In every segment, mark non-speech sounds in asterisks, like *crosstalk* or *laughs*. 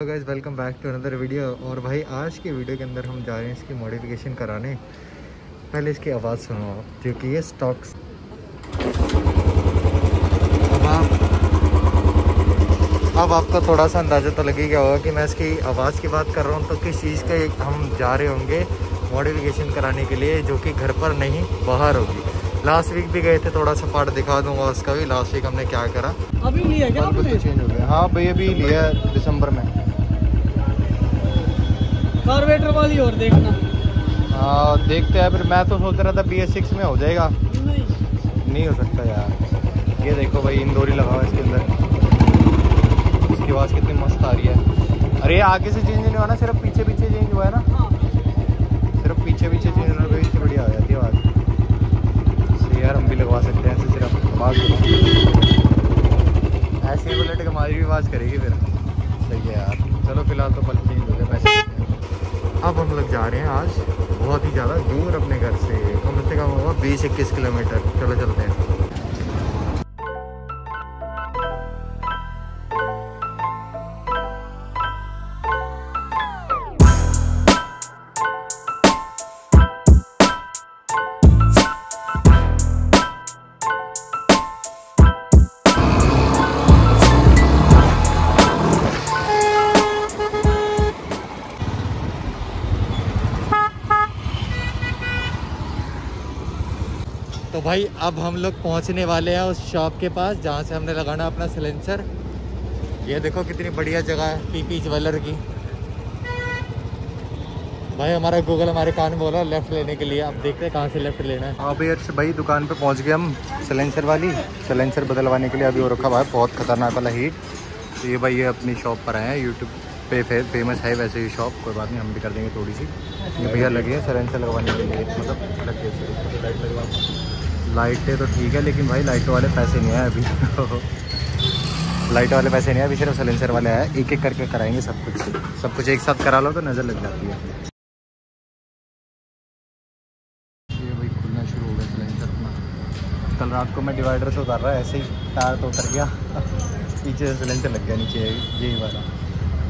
Guys welcome back to another video और भाई आज की वीडियो के अंदर हम जा रहे हैं इसकी मॉडिफिकेशन कराने। पहले इसकी आवाज़ सुनो आप जो कि ये स्टॉक्स अब आप अब आपको थोड़ा सा अंदाज़ा तो लग गया होगा कि मैं इसकी आवाज़ की बात कर रहा हूँ। तो किस चीज़ का एक हम जा रहे होंगे मॉडिफिकेशन कराने के लिए जो कि घर पर नहीं बाहर होगी। लास्ट वीक भी गए थे थोड़ा सा पार्ट दिखा दूँगा उसका भी। लास्ट वीक हमने क्या करा? अभी लिया क्या आपने? हो भैया भी लिया है दिसंबर में। कार्बेटर वाली और देखना। हाँ देखते हैं फिर मैं तो सोच रहा था बी एस सिक्स में हो जाएगा। नहीं। नहीं हो सकता यार। ये देखो भाई इंदौरी लगा हुआ है इसके अंदर। इसकी आवाज़ कितनी मस्त आ रही है। अरे आगे से चेंज नहीं हुआ ना सिर्फ़ पीछे पीछे चेंज हुआ है ना? हाँ। सिर्फ़ पीछे पीछे चेंज होने पर इतनी बढ़िया आ जाती है आवाज़। यार हम भी लगवा सकते हैं ऐसे सिर्फ़। आवाज़ ऐसे बुलेट हमारी भी आवाज़ करेगी फिर। सही है यार। चलो फ़िलहाल तो पल चेंज हो गया पैसे अब हम लोग जा रहे हैं आज बहुत ही ज़्यादा दूर अपने घर से। कम से कम होगा बीस इक्कीस किलोमीटर। चलो चलते हैं। तो भाई अब हम लोग पहुँचने वाले हैं उस शॉप के पास जहाँ से हमने लगाना अपना सिलेंसर ये देखो कितनी बढ़िया जगह है पीपी ज्वेलर की। भाई हमारा गूगल हमारे कान में बोला लेफ़्ट लेने के लिए। अब देखते हैं कहाँ से लेफ़्ट लेना है। हाँ भैया अच्छा भाई दुकान पे पहुँच गए हम सिलेंसर वाली। सिलेंसर बदलवाने के लिए अभी वो रखा हुआ है बहुत खतरनाक वाला हीट तो ये भाई ये अपनी शॉप पर आए हैं यूट्यूब पे फे, फ़ेमस है वैसे ही शॉप कोई बात नहीं हम भी कर देंगे थोड़ी सी। भैया लगे हैं सिलेंसर लगवाने के लिए मतलब लग लाइट लाइटें तो ठीक है, लेकिन भाई लाइटों वाले पैसे नहीं आए अभी। *laughs* लाइट वाले पैसे नहीं आए, अभी सिर्फ़ सिलेंसर वाले आए। एक एक करके कराएँगे सब कुछ। सब कुछ एक साथ करा लो तो नज़र लग जाती है। ये भाई खुलना शुरू हो गया सिलेंसर अपना। कल रात को मैं डिवाइडर से उतार रहा, ऐसे ही टायर तो उतर गया। *laughs* पीछे से सिलेंसर लग गया, नीचे यही वाला।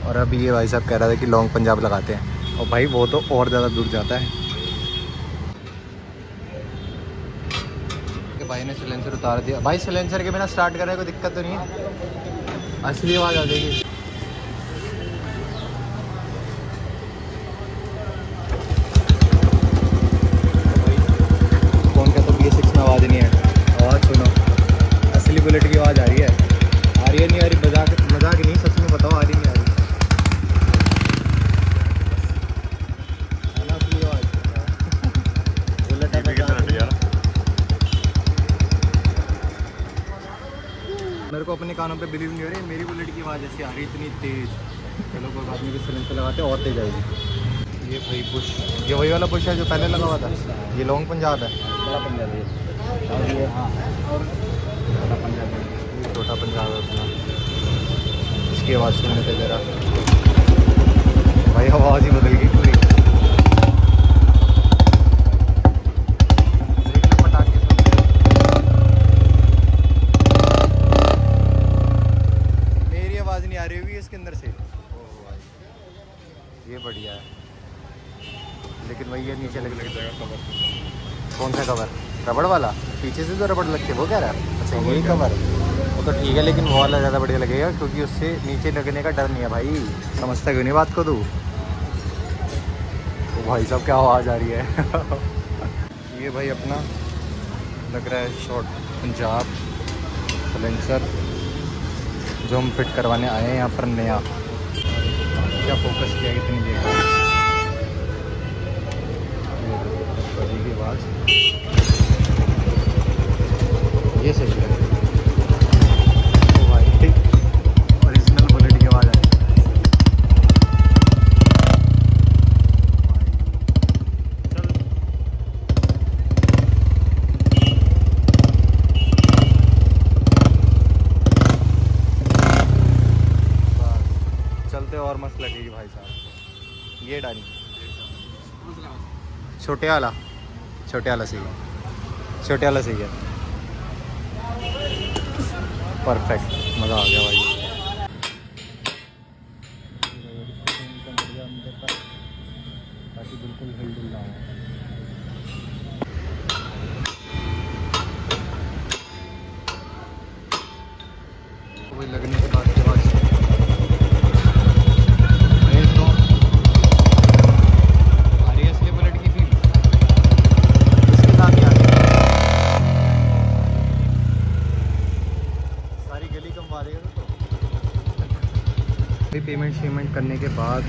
और अभी ये भाई साहब कह रहा था कि लॉन्ग पंजाब लगाते हैं। और भाई वो तो और ज़्यादा दूर जाता है। कि भाई ने सिलेंसर उतार दिया। भाई सिलेंसर के बिना स्टार्ट करने कोई दिक्कत तो नहीं है। असली आवाज़ आ जाएगी। कानों पे बिलीव नहीं हो रही मेरी बुलेट की आवाज़ ऐसी आ रही इतनी तेज। चलो कोई बात नहीं भी सिलेंसर लगाते और तेज आएगी। ये भाई बुश ये वही वाला बुश है जो पहले लगा हुआ था? ये लॉन्ग पंजाब है। बड़ा पंजाब है और ये हाँ। और छोटा पंजाब है। छोटा पंजाब है अपना। इसकी आवाज़ सुनने थे ज़रा। भाई आवाज़ ही बदल गई पूरी देख ले पटाखे सुन मेरी आवाज़ नहीं आ रही होगी इसके अंदर से ओह भाई ये बढ़िया है। लेकिन वही ये नीचे लग लग जाएगा कवर कौन सा कवर रबड़ वाला? पीछे से जो रबड़ लगती है वो क्या रहा है। अच्छा यही कवर वो तो ठीक है लेकिन वो वाला ज़्यादा बढ़िया लगेगा क्योंकि उससे नीचे लगने का डर नहीं है भाई। समझता क्यों नहीं बात को तू? तो भाई साहब क्या आवाज़ आ रही है? *laughs* ये भाई अपना लग रहा है शॉर्ट पंजाब सलेंसर जो हम फिट करवाने आए हैं यहाँ पर नया। क्या फोकस किया कितनी देर का ये की आवाज़। ये सही है ओ भाई ओरिजिनल बुलेट की आवाज़ आ रही है चल बस चलते और मस्त लगेगी भाई साहब ये डाली छोटे वाला छोटे वाला सही है। छोटे वाला सही है। परफेक्ट मज़ा आ गया भाई। अभी पेमेंट शेमेंट करने के बाद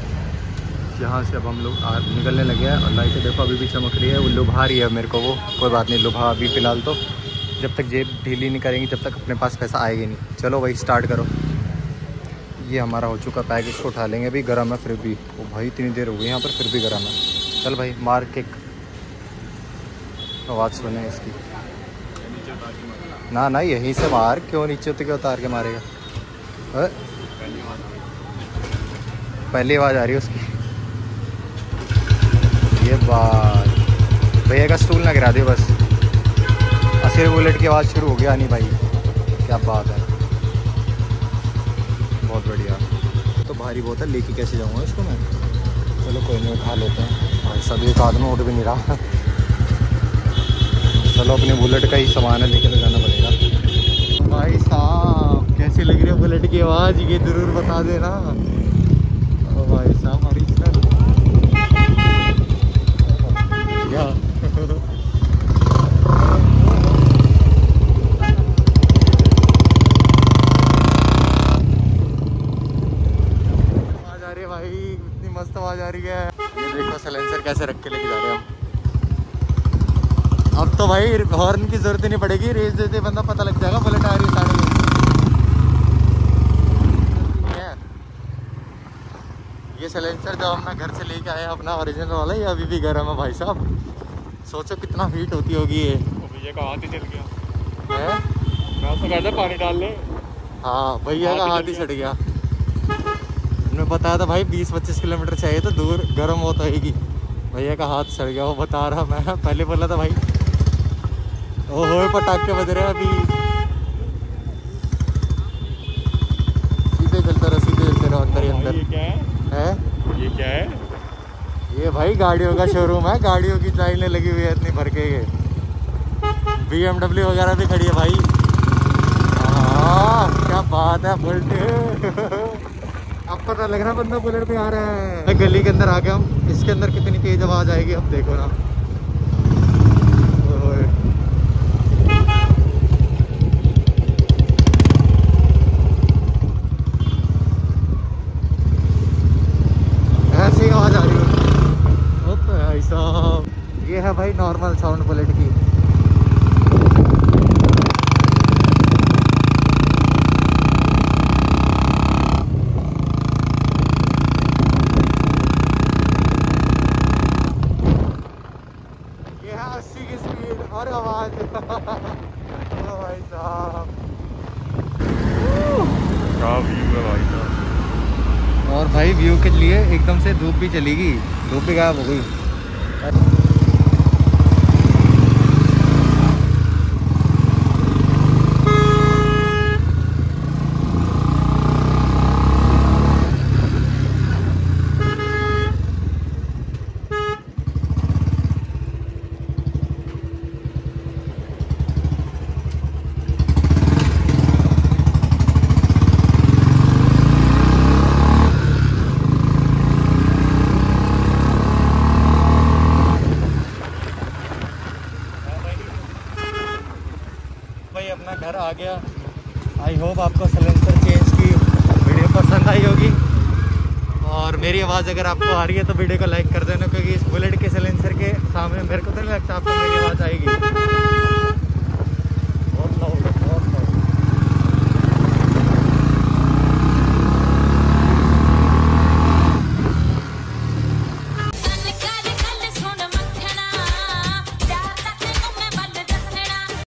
यहाँ से अब हम लोग निकलने लगे हैं और लाइटें देखो अभी भी चमक रही है, वो लुभा रही है मेरे को वो। कोई बात नहीं, लुभा अभी फ़िलहाल तो जब तक जेब ढीली नहीं करेंगी जब तक अपने पास पैसा आएगा नहीं। चलो भाई स्टार्ट करो। ये हमारा हो चुका पैक इसको उठा लेंगे अभी, गर्म है फिर भी। वो भाई, इतनी देर हो गई यहाँ पर, फिर भी गर्म है। चल भाई, मार किक आवाज़ सुने इसकी। ना ना, यहीं से मार, क्यों नीचे उतर के उतार के मारेगा? पहली आवाज़ आ रही है उसकी। ये बात। भैया का स्टूल ना गिरा दियो बस। असर बुलेट की आवाज़ शुरू हो गया नहीं भाई। क्या बात है। बहुत बढ़िया। तो भारी बहुत है, लेके कैसे जाऊँगा इसको मैं? चलो कोई नहीं, उठा लेते हैं। सब एक आदमी उठ भी नहीं रहा। चलो, अपने बुलेट का ही सामान है लेकर तो जाना पड़ेगा। भाई साहब, कैसी लग रही है बुलेट की आवाज़? ये ज़रूर बता देना। भाई साहब रही है भाई, इतनी मस्त आवाज़ आ रही है। ये देखो सलेंसर कैसे रख के लेके जा रहे हैं हम। अब तो भाई हॉर्न की ज़रूरत ही नहीं पड़ेगी रेस देते बंदा पता लग जाएगा बुलेट आ रही है साढ़े ये सलेंसर जब हम घर से लेके आया अपना ओरिजिनल वाला ये अभी भी गर्म है भाई साहब। सोचो कितना हीट होती होगी ये। भैया का हाथ ही चल गया? है? मैं उसको कहता पानी डाल ले। हाँ भैया का हाथ हाथ ही ही छट गया। मैं बताया था भाई 20-25 किलोमीटर चाहिए तो दूर गर्म होता होगी भैया का हाथ सड़ गया वो बता रहा मैं। पहले बोला था भाई ओहो पटाखे बज रहे हैं अभी। सीधे चलते रहो सीधे चलते रहो अंदर ही अंदर। ये क्या है? है? ये क्या है? ये भाई गाड़ियों का शोरूम है गाड़ियों की लाइनें लगी हुई है इतनी भर के। ये बी वगैरह भी खड़ी है भाई। हाँ क्या बात है बुलेट *laughs* अब पता लग रहा है बंदा बुलेट पे आ रहा है। गली के अंदर आ गया हम इसके अंदर कितनी तेज आवाज़ आएगी अब देखो ना ओए। ऐसी आवाज़ आ रही है ओ भाई साहब ये है भाई नॉर्मल साउंड बुलेट की ये है अस्सी की स्पीड और आवाज़ ओ भाई साहब भाई साहब और भाई व्यू के लिए एकदम से धूप भी चलेगी। धूप भी गायब हो गई भाई अपना घर आ गया। आई होप आपको सिलेंसर चेंज की वीडियो पसंद आई होगी। और मेरी आवाज़ अगर आपको आ रही है तो वीडियो को लाइक कर देना, क्योंकि इस बुलेट के सिलेंसर के सामने मेरे को तो नहीं लगता आपको मेरी आवाज़ आएगी।